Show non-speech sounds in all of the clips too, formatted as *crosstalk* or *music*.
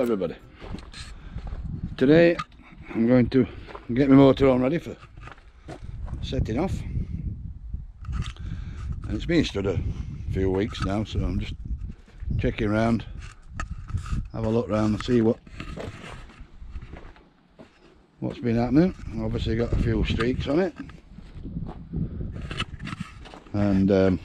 Everybody. Today I'm going to get my motorhome ready for setting off. And it's been stood a few weeks now so I'm just checking around, have a look around and see what what's been happening. Obviously got a few streaks on it. And um,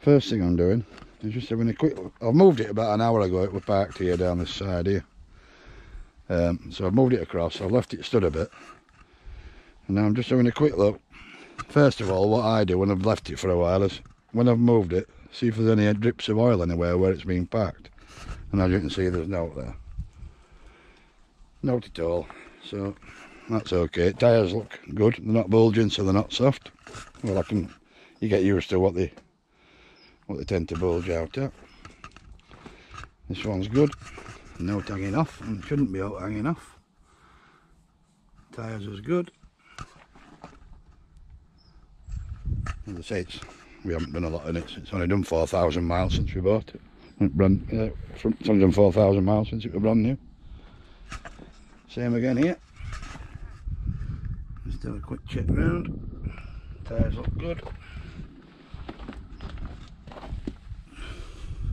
first thing I'm doing is just having a quick I've moved it about an hour ago it was parked here down this side here. Um, so I've moved it across I've left it stood a bit. And now I'm just having a quick look. First of all what I do when I've left it for a while is when I've moved it see if there's any drips of oil anywhere where it's been parked. And as you can see there's no there. Not at all. So that's okay. Tyres look good. They're not bulging so they're not soft. Well I can you get used to what they what they tend to bulge out at. This one's good, no hanging off, and shouldn't be out hanging off. Tyres is good. As I say, it's, we haven't done a lot in it, it's only done 4,000 miles since we bought it. Brand, uh, it's only done 4,000 miles since it was brand new. Same again here. Just do a quick check round. Tyres look good.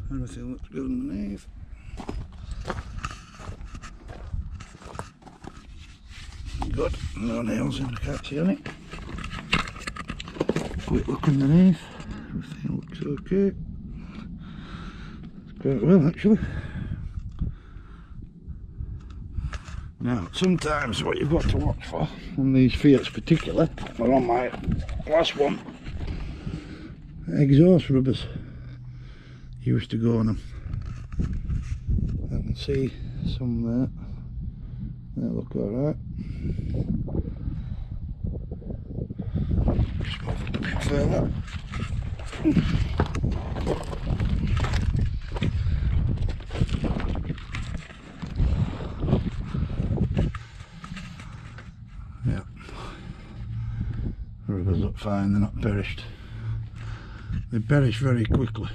Everything looks good underneath. Good, no nails in the catchy on it. Quick look underneath, everything looks okay. It's quite well actually. Now, sometimes what you've got to watch for, on these Fiats particular, or on my last one, exhaust rubbers used to go on them. I can see some there. They look alright. Just it a bit further. yeah. Rivers look fine, they're not perished. They perish very quickly.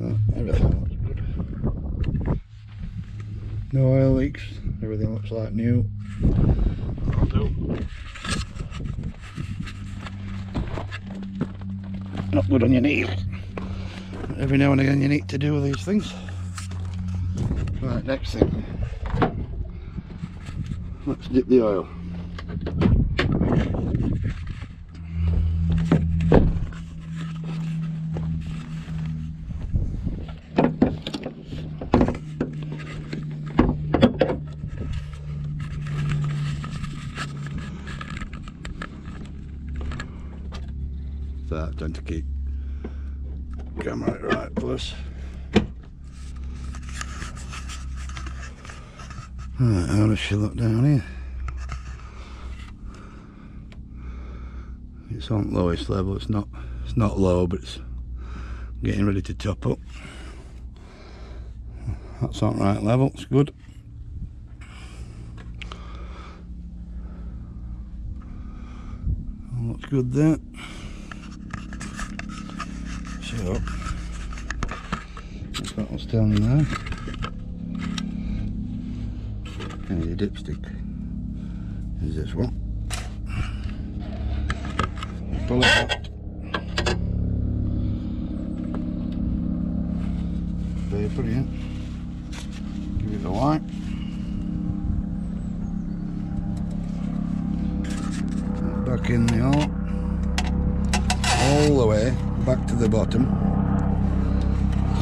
Oh, everything. No oil leaks, everything looks like new. Not good on your knee. Every now and again you need to do these things. Right, next thing. Let's dip the oil. Keep camera right place right how does she look down here? It's on lowest level it's not it's not low but it's getting ready to top up. That's on right level it's good. Looks good there what I was telling you now. And the dipstick is this one. Pull it up. Very brilliant. Give it a wipe. Back in the hole. All the way back to the bottom.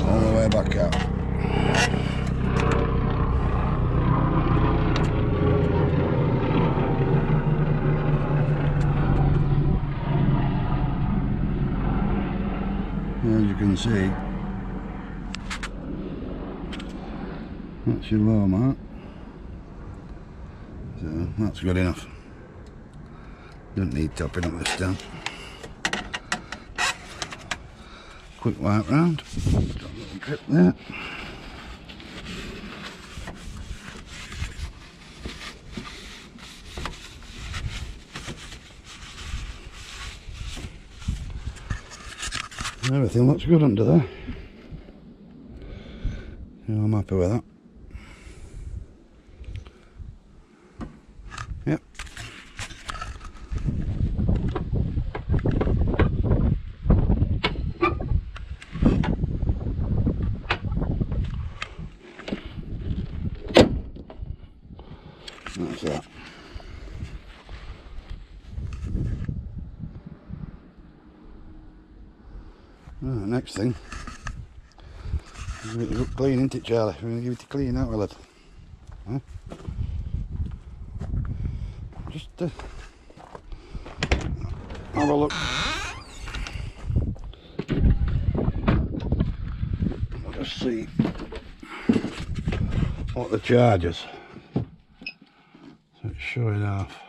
All the way back out. As you can see that's your low mark so that's good enough. Don't need topping up this down quick wipe round. Drip there. Everything looks good under there. Yeah, I'm happy with that. Right, next thing. Give it a clean, isn't it, Charlie? We're going to give it a clean out, will it? Huh? Just uh, have a look. Let's see what the charges. So showing off.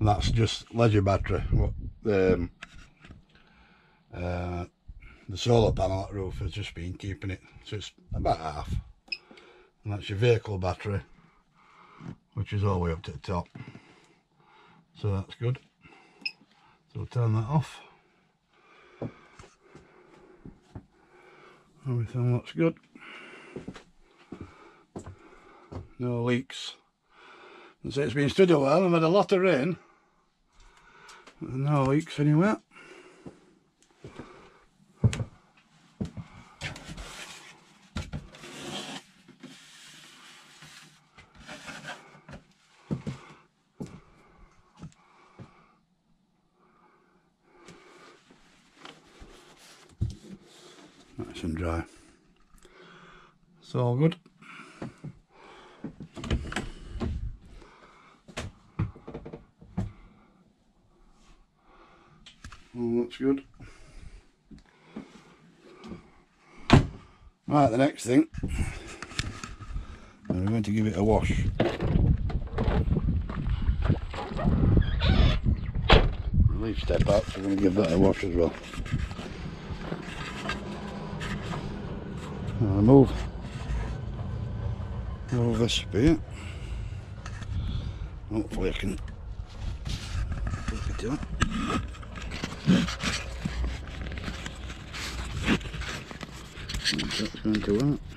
That's just leisure battery. Um, uh, the solar panel at roof has just been keeping it so it's about half. And that's your vehicle battery which is all the way up to the top. So that's good. So we'll turn that off. Everything looks good. No leaks and so it's been stood a while and had a lot of rain no leaks anywhere nice and dry. It's all good. All looks good. Right, the next thing, we're going to give it a wash. Leaf step out, so we're going to give that a wash as well. I'll move move this bit. Hopefully I can flip it up. That's going to work.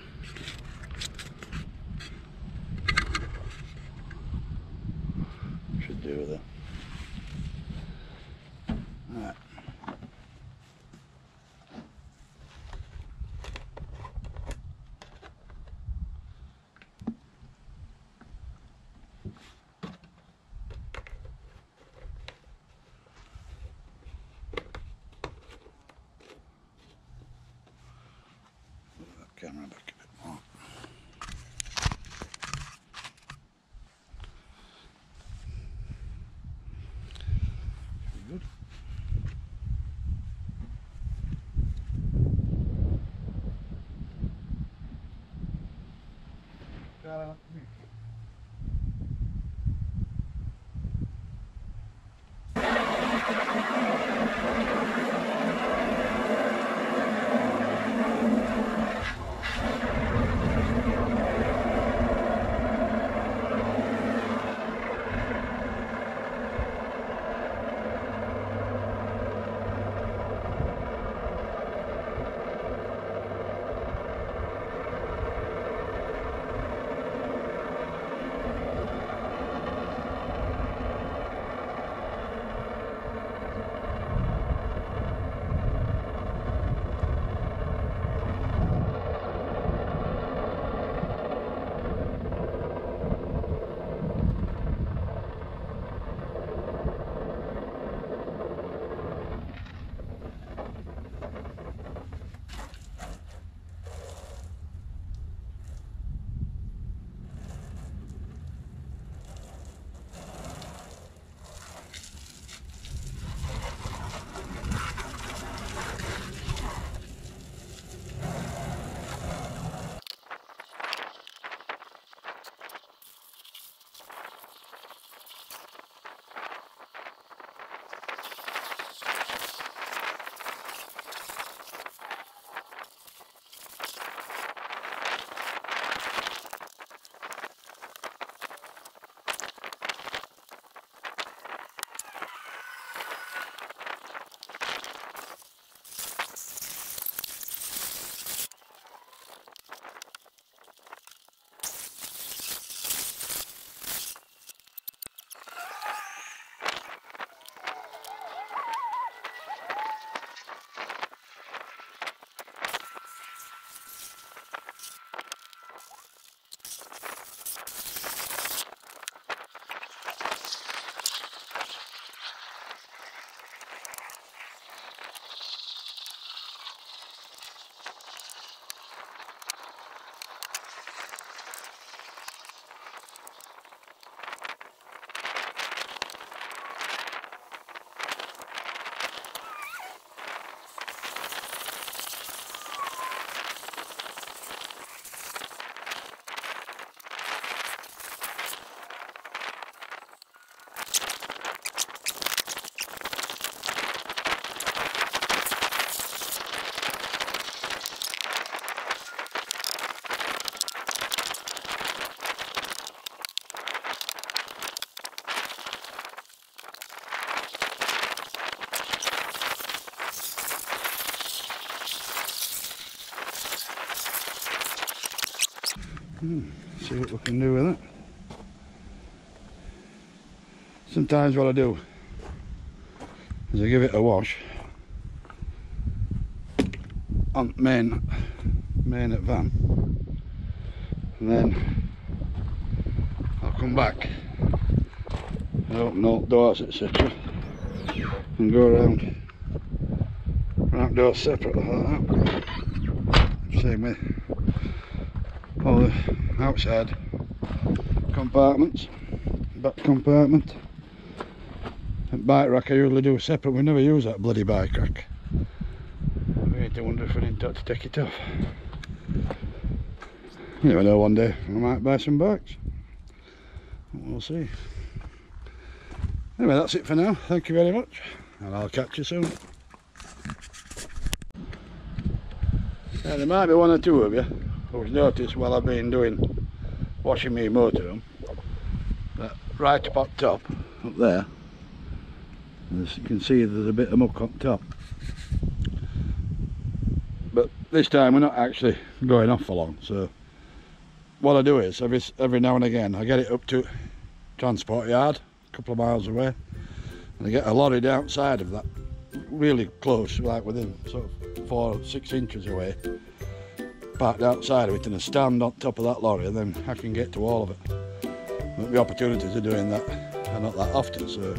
Hmm, see what we can do with it. Sometimes what I do is I give it a wash. On main main at van. And then I'll come back open all doors etc and go around around doors separately like that. Same with all the outside compartments back compartment. And bike rack I usually do a separate we never use that bloody bike rack. We need to wonder if we need to take it off. You never know one day I might buy some bikes. We'll see. Anyway that's it for now. Thank you very much and I'll catch you soon. There might be one or two of you who's noticed while I've been doing washing my motorhome that right up top up there as you can see there's a bit of muck on top. But this time we're not actually going off for long so what I do is every every now and again I get it up to transport yard a couple of miles away and I get a lorry outside of that really close like within sort of four six inches away parked outside of it and I stand on top of that lorry and then I can get to all of it. But the opportunities of doing that are not that often so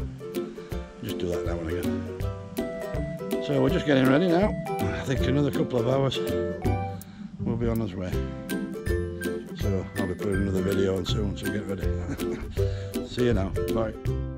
just do that now and again. So we're just getting ready now. I think another couple of hours we'll be on our way so I'll be putting another video on soon so get ready. *laughs* See you now. Bye